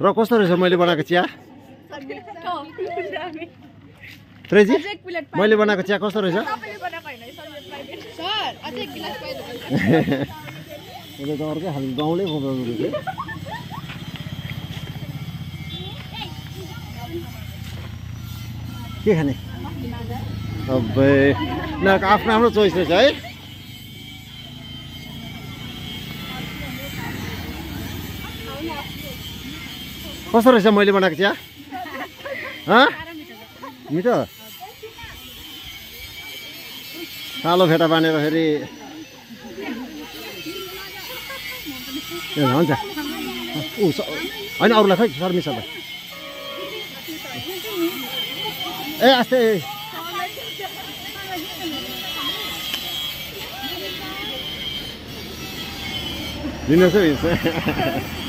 र कस्तो रहेछ मैले बनाएको चिया? त्रेजी मैले बनाएको चिया कस्तो रहेछ? अर्कै खालको गाउँले रहेछ के खाने? सबै उनीहरूको आफ्नो आफ्नो चोइस रहेछ है। कस्तो रहेछ मैले बनाएको चिया? मिठो? कालो फेटा बाँधेर फेरि ए, हुन्छ। ऊ होइन अरूलाई खै शर्मिसहरूलाई ए आस्ते दिनुहोस् है।